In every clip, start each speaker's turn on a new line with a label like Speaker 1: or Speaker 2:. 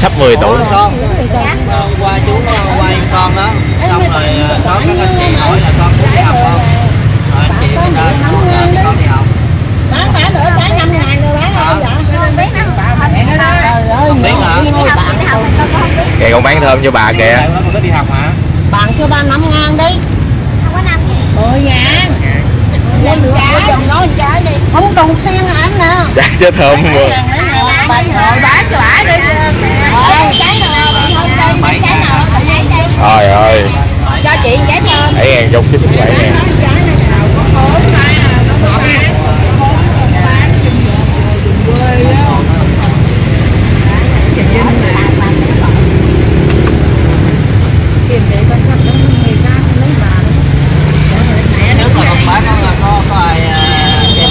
Speaker 1: sắp 10 tuổi.
Speaker 2: Con? Qua chú nó quay con đó xong rồi ờ, có các anh chị hỏi là con muốn đi học không? Rồi anh chị người ta nói là đi con đi học.
Speaker 3: Bán bán nữa bán năm ngàn rồi bán đâu vậy không biết đâu trời ơi
Speaker 2: Không biết hả?
Speaker 1: kìa con bán thơm cho bà kìa.
Speaker 2: Nó có đi học hả?
Speaker 3: Bạn cho ba năm ngàn đi.
Speaker 4: Không có năm gì
Speaker 3: mười ngàn. Lên vợ chồng nói trái đi. Không còn tiền anh nè
Speaker 1: trái cho thơm mà
Speaker 3: bạn ngồi bán cho bả đi.
Speaker 2: Bảy
Speaker 1: trời ơi.
Speaker 3: Cho chị trái thơm.
Speaker 1: 7 ngàn chục chứ không 7 ngàn
Speaker 2: bán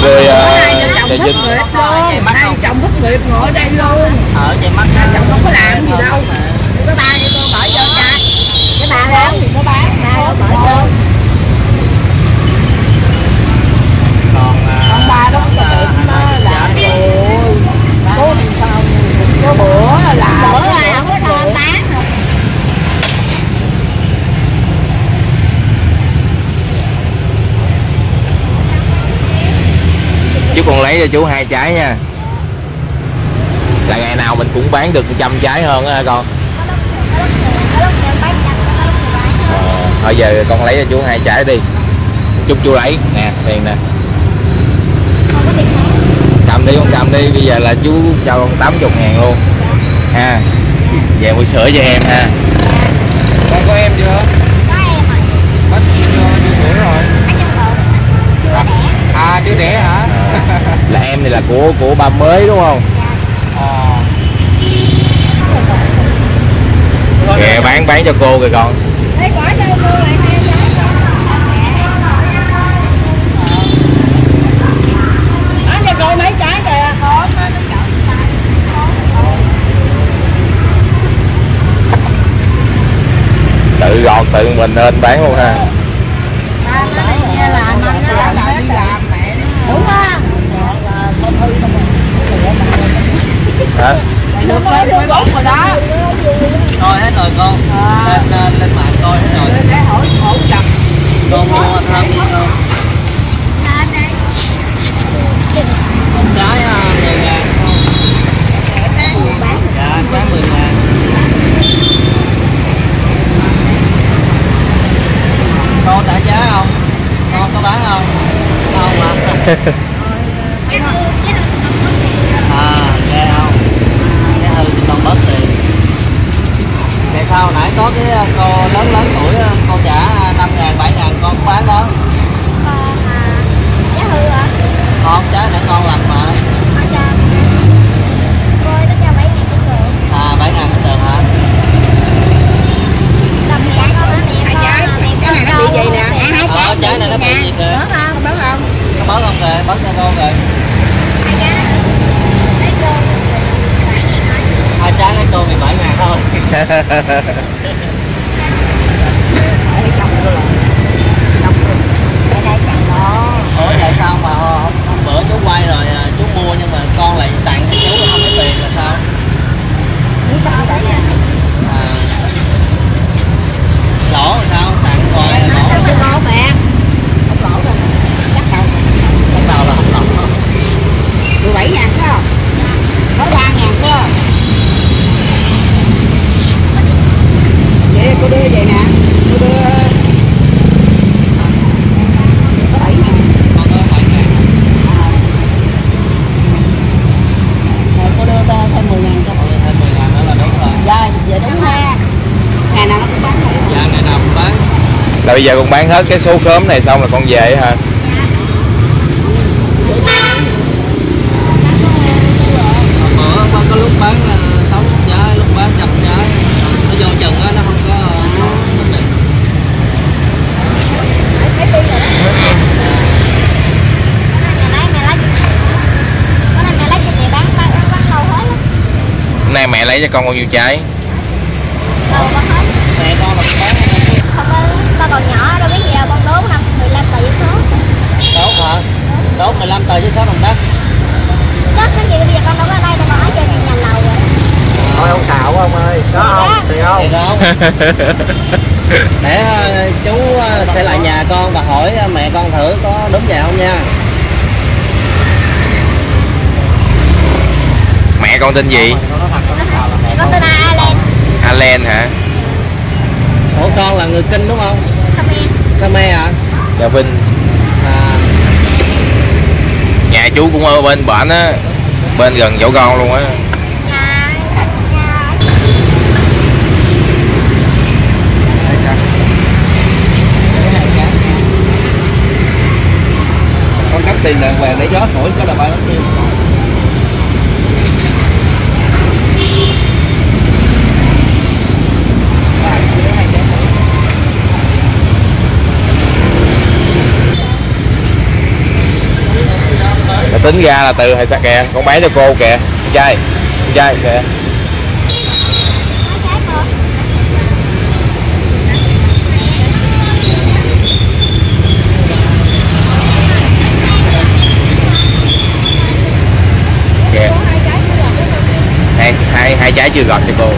Speaker 1: người uh, để dính
Speaker 2: không
Speaker 3: nghiệp ngồi đây luôn.
Speaker 2: Ở chạy mắt
Speaker 3: chồng không có làm gì đâu. cái ba như con bỏ vô cha. Cái ba đó thì có bán ba đó bỏ vô?
Speaker 2: Còn ờ,
Speaker 3: con ba đó có
Speaker 2: ờ,
Speaker 3: bệnh nó là rồi. Có sao? Có bữa là
Speaker 4: bữa là không có bán
Speaker 1: chú con lấy cho chú hai trái nha là ngày nào mình cũng bán được trăm trái hơn á con? Ờ, thôi giờ con lấy cho chú hai trái đi. Chút chú lấy. Nè tiền nè. Cầm đi con cầm đi. Bây giờ là chú cho con 80 ngàn luôn. Ha. Về mua sữa cho em ha.
Speaker 2: Con có em chưa?
Speaker 4: Có em rồi.
Speaker 2: Mất nhiêu tuổi rồi à chưa đẻ hả?
Speaker 1: Là em này là của của ba mới đúng không. Kìa bán bán cho cô kìa con.
Speaker 3: Quả cho cô lại
Speaker 1: tự gọt tự mình nên bán luôn ha
Speaker 3: Ba nói nghe là năm nó làm hết làm mẹ Đúng á
Speaker 1: hả?
Speaker 3: Được mới thứ bốn rồi. đó
Speaker 2: coi hết rồi con lên lên, lên mạng coi hết rồi.
Speaker 3: Để hỏi hỗ chồng
Speaker 2: con mua thơm con
Speaker 4: lên đây.
Speaker 2: Một trái à, 10 ngàn con dạ trái 10 ngàn. Con trả giá không? Con có bán không? Không hả
Speaker 4: cái hư cái hư thì còn có tiền
Speaker 2: à nghe không cái hư thì còn bớt tiền tại sao hồi nãy có cái cô lớn lớn tuổi á, cô trả 5 ngàn 7 ngàn con có bán đó
Speaker 4: con à giá hư hả
Speaker 2: con trái này con lành mà
Speaker 4: con cho cô nó cho bảy ngàn cũng được
Speaker 2: à 7 ngàn cũng được hả
Speaker 4: cầm mẹ con hả mẹ con mẹ
Speaker 3: Cái này nó bị gì nè Hai
Speaker 2: ờ trái này nó bị gì kìa
Speaker 3: Bớt không? Bớt không?
Speaker 2: nó bớt không kìa bớt cho con rồi
Speaker 4: hai trái lấy cô bảy ngàn thôi
Speaker 2: tô 17 ngàn thôi
Speaker 3: Ở đây chẳng có
Speaker 2: ủa tại sao mà hôm, hôm bữa chú quay rồi à, chú mua nhưng mà con lại tặng cho chú không có tiền là sao à, lỗ là sao tặng hoài là lỗ
Speaker 3: Đâu có lỗ mẹ Không lỗ đâu Chắc đâu
Speaker 2: bắt đầu là không lỗ
Speaker 3: 17 ngàn phải không? Có 3 ngàn phải không? Vậy cô đưa vậy nè Cô đưa Có 7 ngàn
Speaker 2: con có 7 ngàn
Speaker 3: Rồi cô đưa thêm 10 ngàn cho
Speaker 2: Thôi thêm 10 ngàn nữa là đúng rồi
Speaker 3: Dạ, dạ đúng ha Ngày nào nó cũng bán hết
Speaker 2: dạ ngày nào cũng bán
Speaker 1: là bây giờ con bán hết cái số khóm này xong là con về hả?
Speaker 2: Hôm bữa có, có lúc bán là 6 trái lúc bán trăm trái nó vô chừng á nó không có ổn định
Speaker 4: Con này mẹ lấy mẹ lấy cho con này mẹ lấy cho mẹ bán bán bán lâu hết á.
Speaker 1: hôm nay mẹ lấy cho con bao nhiêu trái
Speaker 4: lâu bán hết
Speaker 2: mẹ con là bán
Speaker 4: không có con còn nhỏ đâu biết gì đâu con đốn năm 15 tờ giấy số
Speaker 2: đốt hả đốt 15 tờ với 6 đồng đất
Speaker 4: đất cái gì bây giờ con đâu có ở đây đâu con ở trên nhà lầu rồi
Speaker 2: thôi không? Xạo không? Để ờ, chú ờ, sẽ lại nhà con và hỏi ờ, mẹ con thử có đúng vậy không nha.
Speaker 4: Mẹ con tên gì?
Speaker 5: Mẹ con tên là Alan
Speaker 4: Alen hả?
Speaker 2: Ủa con là người kinh đúng không?
Speaker 5: Khmer.
Speaker 2: Khmer hả?
Speaker 4: Trà Vinh nhà chú cũng ở bên bển á, bên gần chỗ con luôn á.
Speaker 2: Con cắp tiền đàng hoàng để gió thổi cái là ba lắm nhiêu
Speaker 4: Tính ra là từ hay sao kìa, con bán cho cô kìa. Con trai con trai kìa. Kìa. Hai hai trái chưa gọt cho cô.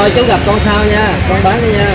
Speaker 2: Thôi chú gặp con sau nha. Con bán đi nha.